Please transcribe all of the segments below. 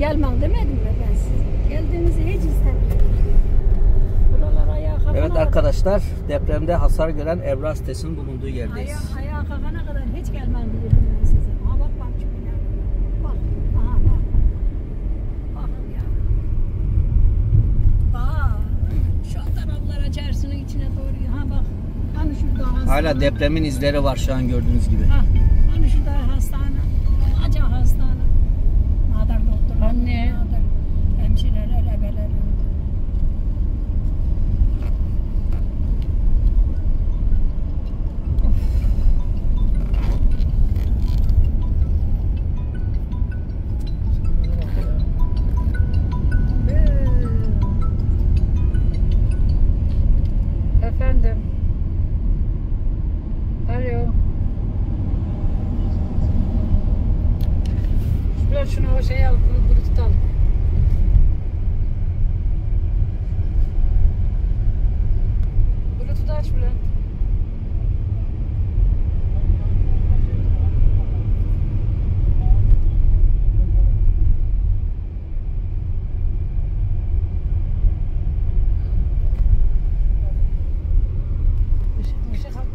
gelmem demedim mi ben size? Geldiğinizi hiç istemiyorum. Buralar ayağa kalkana Evet kadar- arkadaşlar depremde hasar gören Evra sitesinin bulunduğu yerdeyiz. Ayağa, ayağa kalkana kadar hiç gelmem dedim ben size. Ha bak bak şu bina. Bak. Aha bak. Bakın ya. Bak. Şu taraflara çarşının içine doğru. Ha bak. Hani hastane. Hala depremin izleri var şu an gördüğünüz gibi. Ha. Şey al, bunu, bunu tutalım. Bluetooth aç Bülent.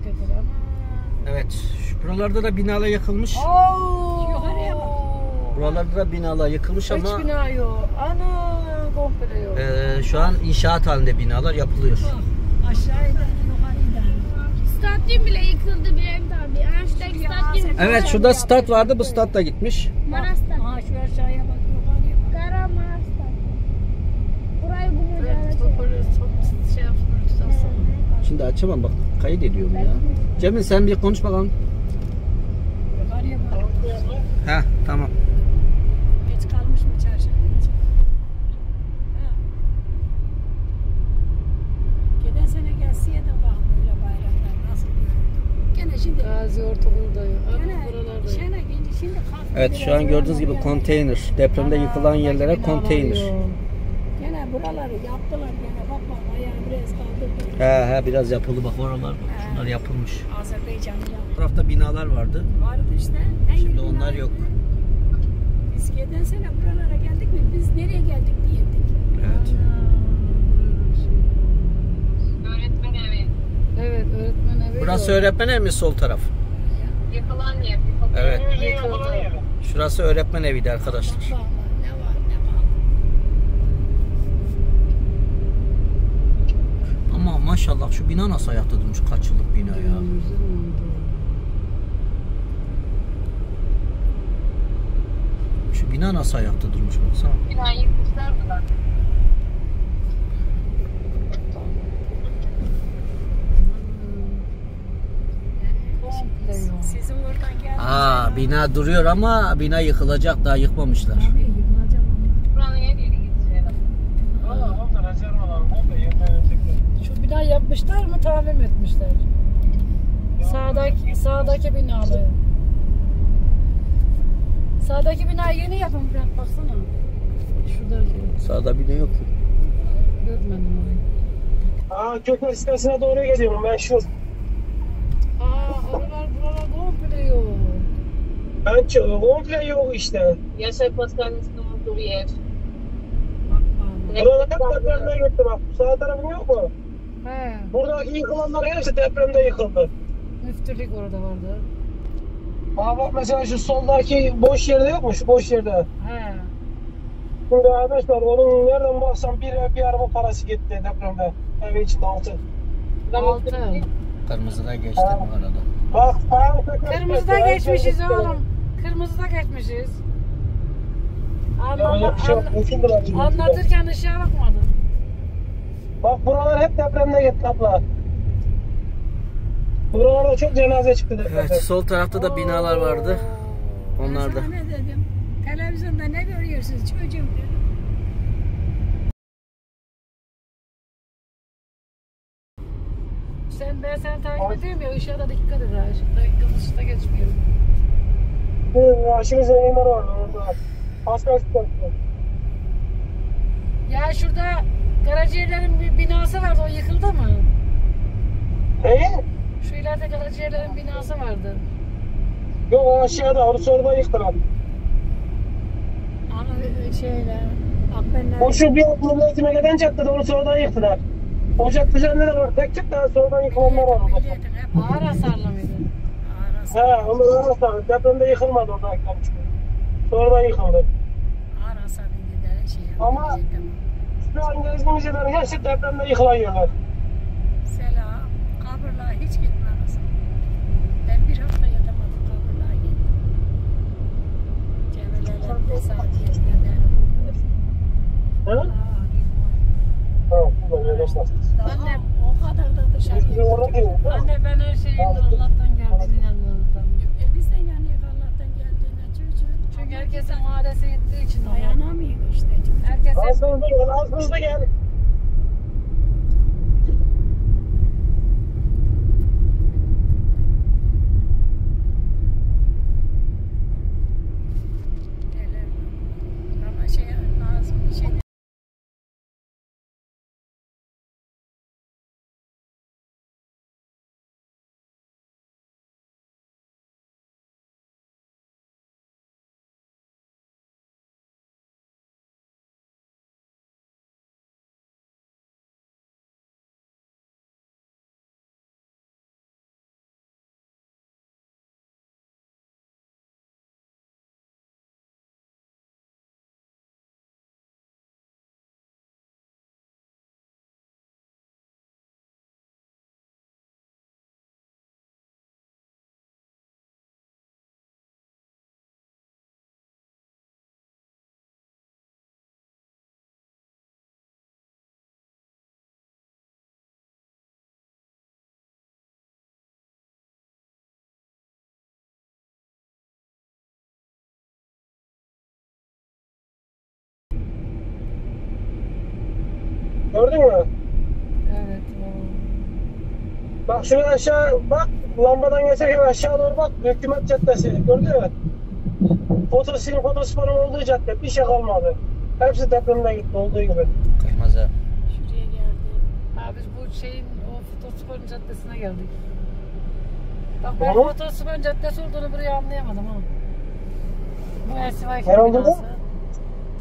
Götür ama. Evet. Buralarda da binalar yakılmış. Oo. Buralarda da binalar yıkılmış ama Hiç bina yok. Ana komple yok. e, şu an inşaat halinde binalar yapılıyor. Aşağıdan yukarıdan. Stadyum bile yıkıldı Bülent abi. Ya, stadyum. Evet şurada stat vardı bu stat da gitmiş. Maras stadyum. Ha şu aşağıya bak yukarıya bak. Kara Maras stadyum. Burayı Evet, çok şey alsana. Şimdi açamam bak kayıt ediyorum ya. Cemil sen bir konuş bakalım. Yukarıya bak. Heh tamam. Geç kalmış mı çarşının içi? Ha. Geçen sene gelseye de bak böyle bayramlar nasıl göründü. Gene şimdi Gazi Ortaokulu'da yok. Ama gene buralarda yok. şene gelince şimdi kalktı. Evet şu an gördüğünüz gibi konteyner. Depremde yıkılan yerlere konteyner. Gene buraları yaptılar gene bak bak ayağı biraz kaldırdı. He he biraz yapıldı bak oralar bak. Şunlar yapılmış. Azerbaycan'ı yaptı. Bu tarafta binalar vardı. Vardı işte. En Şimdi onlar yok. Biz geçen sene buralara geldik mi? Biz nereye geldik diyerdik. Evet. Öğretmen evi. Evet öğretmen evi Burası yok. öğretmen evi mi sol taraf? Yıkılan yer. Yıkılan Evet. Yıkıldı. Şurası öğretmen eviydi arkadaşlar. Bak bak ne var ne var. Ama maşallah şu bina nasıl ayakta durmuş? Kaç yıllık bina ya. Şu bina nasıl ayakta durmuş baksana. binayı yıkmışlar mı lan? Komple yok. Sizin oradan geldi. Aa bina duruyor ama bina yıkılacak daha yıkmamışlar. Abi yıkılacak. Buranın yeri gitsin. Şu bina yapmışlar mı tamir mi etmişler? Sağdaki, sağdaki binalı. Sağdaki bina yeni yapım Bülent baksana. Şuradaki. Sağda bina yok ki. Görmedim orayı. Aa Kökler sitesine doğru geliyorum ben şu. Aa oralar buralar komple yok. Ben ç- komple yok işte. Yaşar Pastanesi'nin olduğu yer. Bak bak. Buralar hep depremde gitti bak. Sağ tarafın yok mu? He. Burada yıkılanlar hepsi depremde yıkıldı. Müftülük orada vardı. Aa bak mesela şu soldaki boş yerde yok mu? Şu boş yerde. He. Şimdi arkadaşlar onun nereden baksan bir, bir araba parası gitti depremde. Ev içinde altı. Altı. Kırmızıda geçtim bu arada. Bak Kökler Kırmızıda geçmişiz oğlum. Kırmızıda geçmişiz. Ya Anla, şey anlatırken ışığa bakmadın. Bak buralar hep depremde gitti abla. Buralarda çok cenaze çıktı depremde. Evet sol tarafta da binalar vardı. Onlar da. Ne dedim? Televizyonda ne görüyorsunuz çocuğum dedim. Sen ben seni takip ediyorum ya ışığa da dikkat et ha. Işıkta, kırmızı geçmiyor. Aşırı zenginler var orada. Asgari tutarsa. Ya şurada garajiyerlerin bir binası vardı o yıkıldı mı? Neyi? Şu ileride garajiyerlerin binası vardı. Yok o aşağıda. Onu sonradan yıktılar. Ama şeyle Akbenler O şu bir aklımda ezime giden caddede onu sonradan yıktılar. O cadde üzerinde de var. Tek tek daha sonradan yıkılanlar var orada. Milletin hep Ağır hasarlı mıydı? He onlar arası. Depremde yıkılmadı oradakiler çünkü. Sonradan yıkıldı. arası bir de şey. Ama- Şu an gezdiğimiz yerlerin hepsi depremde yıkılan yerler. Selam. Kabırlığa hiç gitmemiz. Ben bir hafta yatamadım kabırlığa gittim. Cemile'yle bir saat. He? Aa, Ha, burada bir yaşlar. Annem o kadar da mi? Anne ben her şeyin Allah'tan geldiğini inanıyorum. E biz de inanıyoruz Allah'tan geldiğine çocuğum. Çünkü mahallesi gittiği için. Dayanamıyor işte. Herkes gel, az hızlı gel. Gördün mü? Evet. Bak şuraya aşağı bak. Lambadan geçerken aşağı doğru bak. Hükümet Caddesi. Gördün mü? Fotosin, fotosporun olduğu cadde. Bir şey kalmadı. Hepsi depremden gitti olduğu gibi. Kırmızı. şuraya geldi. Ha biz bu şeyin o fotosporun caddesine geldik. Bak ben fotosporun caddesi olduğunu buraya anlayamadım ha. Bu oldu binası.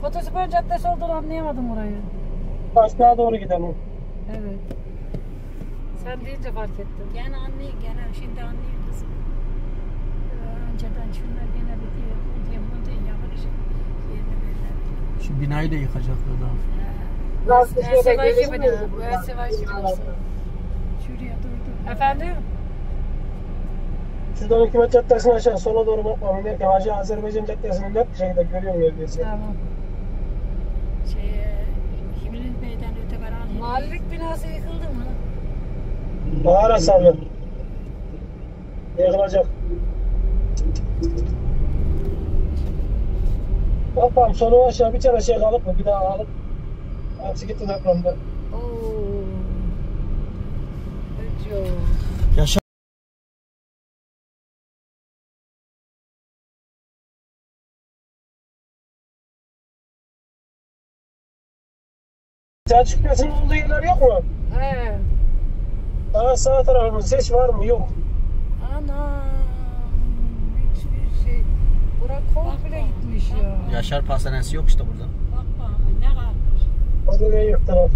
Fotosporun caddesi olduğunu anlayamadım burayı. Aşağı doğru gidelim. Evet. Sen deyince fark ettim. Gene anlıyor, gene şimdi anlıyor kızım. Ee, Önceden şunlar gene bitiyor. Buntiye buntiye yapılış. Yerini verirler. Şu binayı da yıkacaklar da. Biraz Esivay gelelim gibi mi? ne? Bu Esivay gibi nasıl? Şuraya durdu. Efendim? Şuradan hükümet caddesine aşağı sola doğru bakmam. İnerken aşağı Azerbaycan caddesini net bir şekilde görüyorum neredeyse. Tamam. Mahallelik binası yıkıldı mı? Bahar hasarlı. Yıkılacak. Bakalım sonu aşağı bir tane şey kalıp mı? Bir daha alıp. Hepsi gitti depremde. Oo. Öcü. Selçuk Bey'in olduğu yerler yok mu? He. Daha sağ tarafımız seç var mı? Yok. Ana. Hiçbir şey. Bura komple gitmiş ya. Yaşar Pastanesi yok işte burada. Bak bakalım ne kalmış. Oraya yıktılar.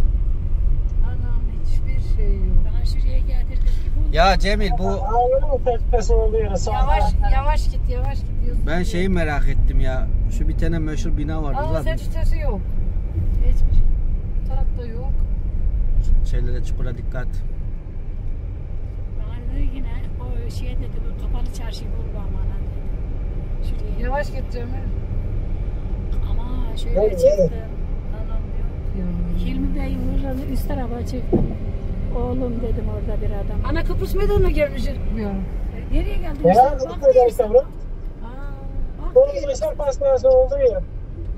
Anam hiçbir şey yok. Bana şuraya getirdik ki bu. Ya Cemil bu mı Selçuk Bey'in olduğu yere? Sağ Yavaş yavaş git yavaş git. diyorsun. ben şeyi merak ettim ya. Şu bir tane meşhur bina vardı Aa da set sitesi yok. Hiçbir şey. Şeylere çukura dikkat. Bana dedi yine o şey dedi bu kapalı çarşıyı bul bana dedi. Şuraya. Yavaş git Cemil. Ama şöyle Yok, çıktım. yok. Anam yok. Ya. Hilmi Bey'in hurranı üst tarafa çıktım. Oğlum dedim orada bir adam. Ana Kıbrıs meydanına gelmiş. Ya. E, Nereye geldin? Ya bu kadar diyorsun. Bu diyorsun. Yaşar Pastanesi olduğu yer.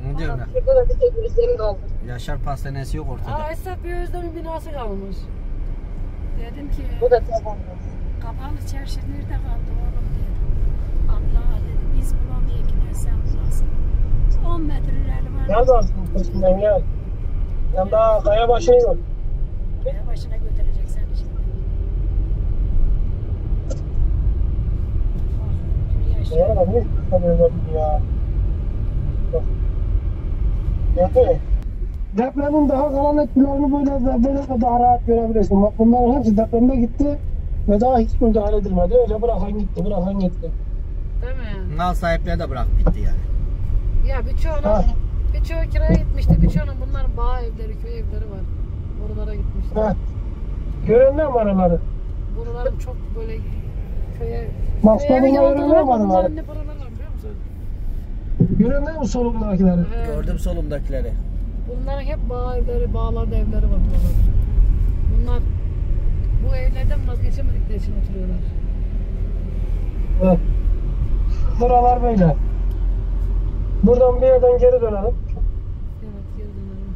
Ne diyorum ya? Şurada da bir tek gözlerim kaldı. Yaşar Pastanesi yok ortada. Aa Esnaf bir Özdemir binası kalmış. Dedim ki Bu da tamam. kapalı çarşı nerede kaldı oğlum dedim. Abla dedi biz bulamıyor ki ne sen bulasın. 10 metre ileri var. Nerede aslında peşinden gel. Ben daha kaya başına yok. Kaya başına götürecek seni şimdi. Bak, şuraya Ne ne sanıyorlar ya. Bak. Yapıyor. Depremin daha kalan etkilerini böyle böyle daha rahat görebilirsin. Bak bunların hepsi depremde gitti ve daha hiç müdahale edilmedi. Öyle bırakan gitti, bırakan gitti. Değil mi? Mal sahipleri de bırak bitti yani. Ya birçoğunun, birçoğu kiraya gitmişti. Birçoğunun bunların bağ evleri, köy evleri var. Oralara gitmişti. Ha. Görenler mi araları? Buraların çok böyle köye... Görenler mi araları? Görenler mi solundakileri? He. Gördüm solumdakileri. Bunların hep bağ evleri, bağlarda evleri var buralarda. Bunlar bu evlerden vazgeçemedikleri için oturuyorlar. Evet. Buralar böyle. Buradan bir yerden geri dönelim. Evet, geri dönelim.